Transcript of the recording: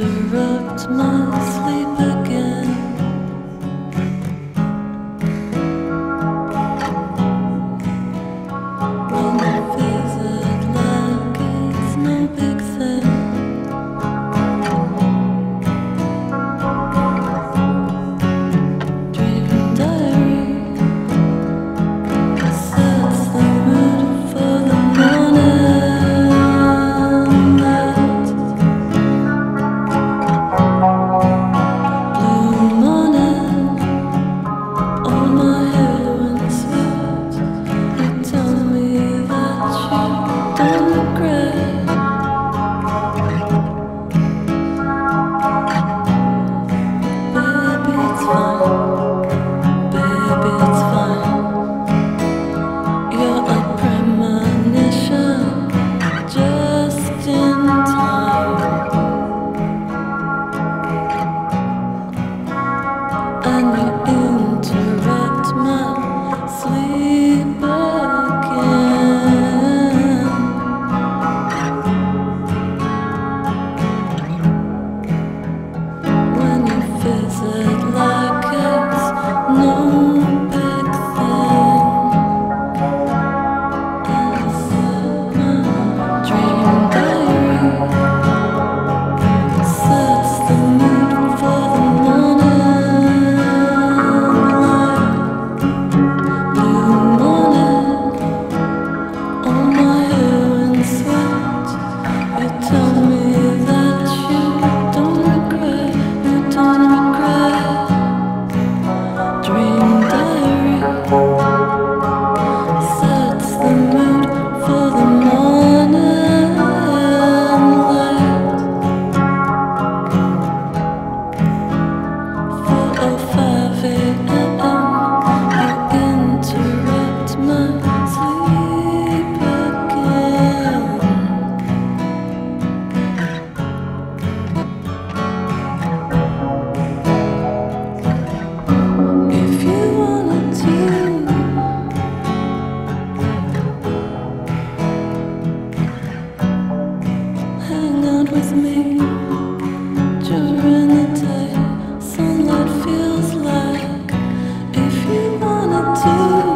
interrupt my sleep Sunlight feels like if you wanted to.